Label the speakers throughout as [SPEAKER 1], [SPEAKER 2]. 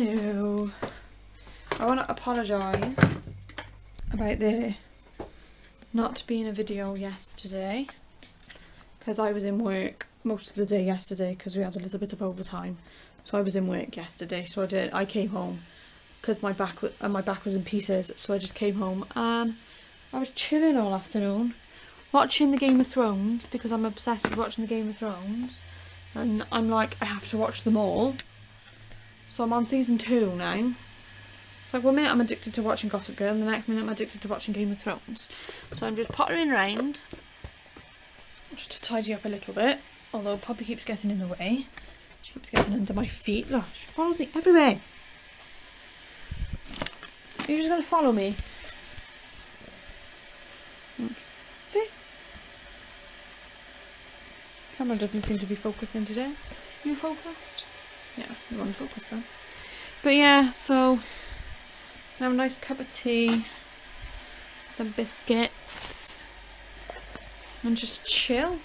[SPEAKER 1] Hello. I want to apologise about the not being a video yesterday because I was in work most of the day yesterday because we had a little bit of overtime. So I was in work yesterday. So I did. I came home because my back uh, my back was in pieces. So I just came home and I was chilling all afternoon, watching the Game of Thrones because I'm obsessed with watching the Game of Thrones, and I'm like I have to watch them all. So I'm on season two now. It's like one minute I'm addicted to watching Gossip Girl and the next minute I'm addicted to watching Game of Thrones. So I'm just pottering around just to tidy up a little bit. Although Poppy keeps getting in the way. She keeps getting under my feet. Look, she follows me everywhere. You're just going to follow me. See? Camera doesn't seem to be focusing today. You focused? Yeah, to focus then. But yeah, so have a nice cup of tea, some biscuits, and just chill.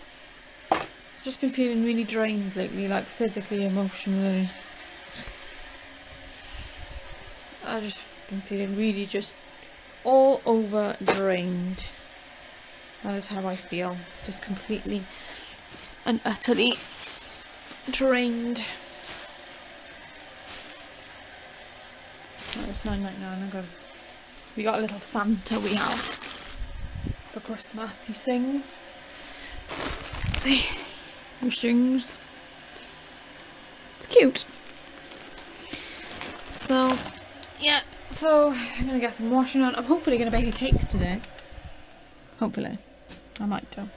[SPEAKER 1] Just been feeling really drained lately, like physically, emotionally. I've just been feeling really just all over drained. That is how I feel. Just completely and utterly drained. It's 9.99. I got. We got a little Santa. We have for Christmas. He sings. See, he sings. It's cute. So, yeah. So I'm gonna get some washing on. I'm hopefully gonna bake a cake today. Hopefully, I might do.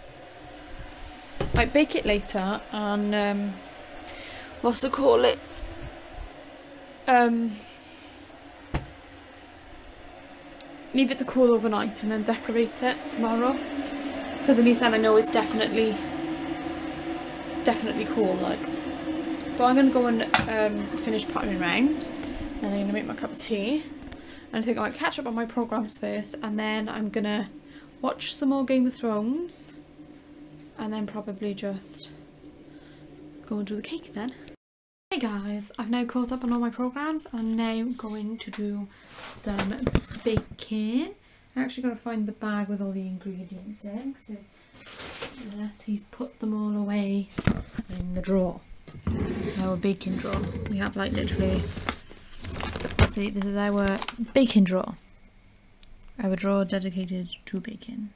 [SPEAKER 1] I might bake it later and um, what's to call it? Um, leave it to cool overnight and then decorate it tomorrow. Because at least then I know it's definitely definitely cool like. But I'm gonna go and um, finish pottering around and I'm gonna make my cup of tea. And I think I might catch up on my programs first and then I'm gonna watch some more Game of Thrones and then probably just go and do the cake then Hey guys, I've now caught up on all my programs and I'm now going to do some baking. I'm actually going to find the bag with all the ingredients in yes, he's put them all away in the drawer. Our baking drawer. We have like literally, see this is our baking drawer. Our drawer dedicated to baking.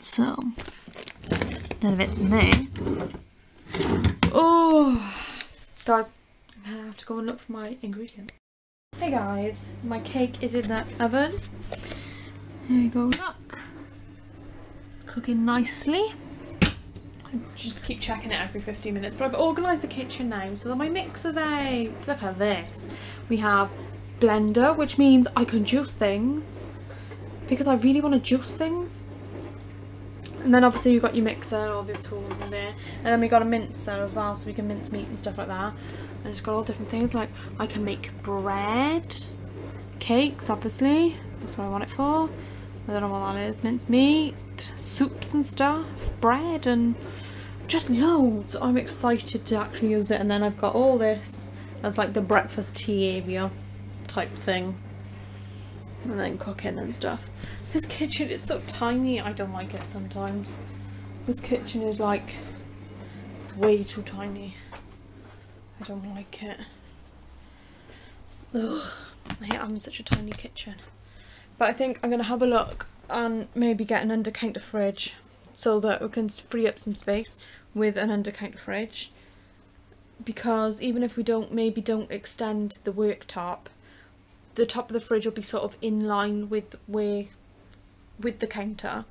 [SPEAKER 1] So, none of it's there. Guys, I have to go and look for my ingredients. Hey guys, my cake is in that oven. Here you go, look. Cooking nicely. I just keep checking it every 15 minutes, but I've organised the kitchen now so that my mixer's out. Look at this. We have blender, which means I can juice things because I really want to juice things. And then obviously you've got your mixer all the tools in there. And then we got a mincer as well, so we can mince meat and stuff like that. And it's got all different things, like I can make bread, cakes obviously, that's what I want it for. I don't know what that is, mince meat, soups and stuff, bread and just loads. I'm excited to actually use it. And then I've got all this as like the breakfast tea area type thing. And then cooking and stuff. This kitchen is so tiny, I don't like it sometimes. This kitchen is like way too tiny. I don't like it. Ugh, I hate having such a tiny kitchen. But I think I'm going to have a look and maybe get an under counter fridge so that we can free up some space with an under counter fridge. Because even if we don't, maybe don't extend the worktop, the top of the fridge will be sort of in line with where with the counter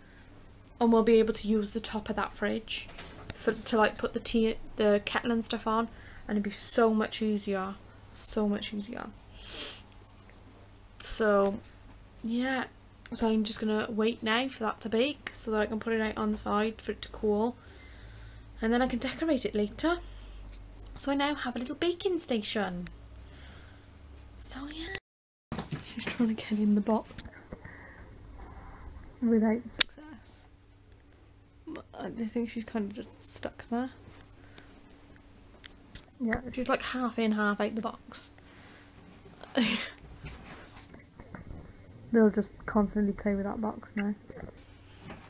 [SPEAKER 1] and we'll be able to use the top of that fridge for to like put the tea the kettle and stuff on and it'd be so much easier so much easier. So yeah. So I'm just gonna wait now for that to bake so that I can put it out on the side for it to cool and then I can decorate it later. So I now have a little baking station. So yeah. She's trying to get in the box without success. But uh, I think she's kind of just stuck there. Yeah, she's like half in, half out the box. They'll just constantly play with that box now.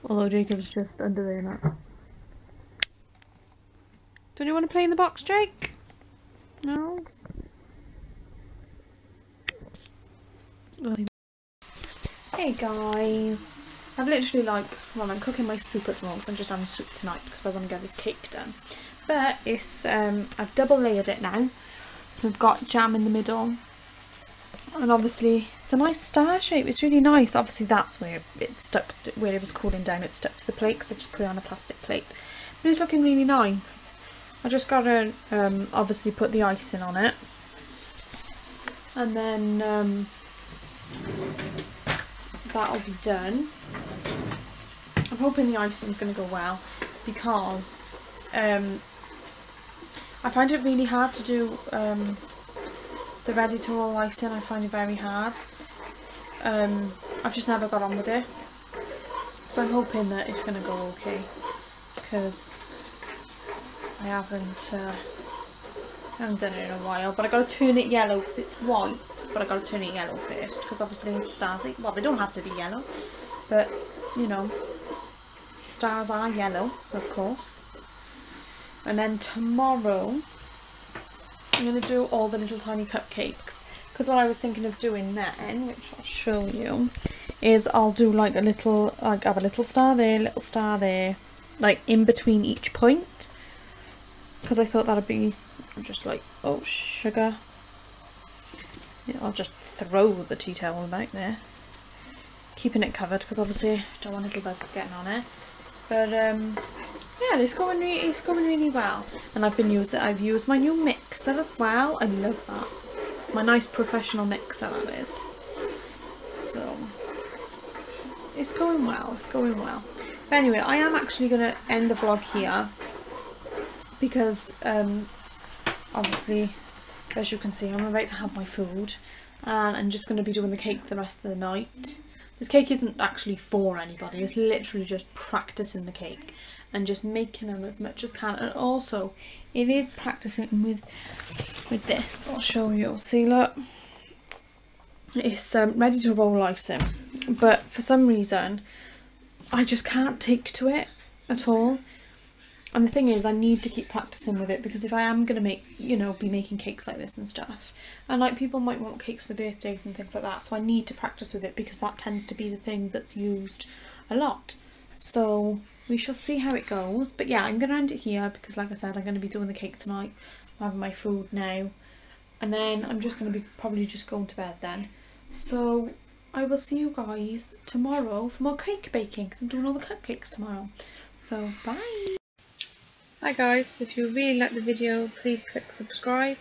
[SPEAKER 1] Although Jacob's just under there now. Don't you want to play in the box, Jake? No? Hey guys! I've literally like, well I'm cooking my soup at the moment I'm just having soup tonight because I want to get this cake done. But it's, um, I've double layered it now. So we've got jam in the middle. And obviously it's a nice star shape, it's really nice. Obviously that's where it stuck, to, where it was cooling down, it stuck to the plate because I just put it on a plastic plate. But it's looking really nice. I just got to um, obviously put the icing on it. And then um, that'll be done. Hoping the icing's going to go well because um, I find it really hard to do um, the ready to roll icing. I find it very hard. Um, I've just never got on with it. So I'm hoping that it's going to go okay because I haven't, uh, I haven't done it in a while, but I got to turn it yellow because it's white, but I got to turn it yellow first because obviously the stars, well they don't have to be yellow, but you know, stars are yellow of course. And then tomorrow I'm going to do all the little tiny cupcakes because what I was thinking of doing then, which I'll show you, is I'll do like a little, like have a little star there, little star there, like in between each point because I thought that'd be just like, oh, sugar. Yeah, I'll just throw the tea towel back there. Keeping it covered because obviously I don't want little bugs getting on it. But um, yeah, it's going really, it's going really well. And I've been using, I've used my new mixer as well. I love that. It's my nice professional mixer that is. So it's going well. It's going well. But anyway, I am actually going to end the vlog here because um, obviously as you can see I'm about to have my food and I'm just going to be doing the cake the rest of the night. This cake isn't actually for anybody, it's literally just practicing the cake and just making them as much as can. And also it is practicing with with this, I'll show you. See look, it's um, ready to roll icing but for some reason I just can't take to it at all and the thing is, I need to keep practicing with it because if I am going to make, you know, be making cakes like this and stuff, and like people might want cakes for birthdays and things like that, so I need to practice with it because that tends to be the thing that's used a lot. So we shall see how it goes. But yeah, I'm going to end it here because like I said, I'm going to be doing the cake tonight. I'm having my food now. And then I'm just going to be probably just going to bed then. So I will see you guys tomorrow for more cake baking because I'm doing all the cupcakes tomorrow. So bye! Hi guys, if you really like the video please click subscribe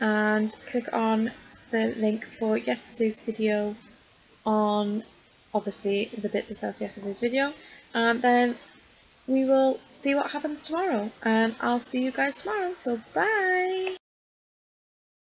[SPEAKER 1] and click on the link for yesterday's video on obviously the bit that says yesterday's video. And then we will see what happens tomorrow. And I'll see you guys tomorrow. So bye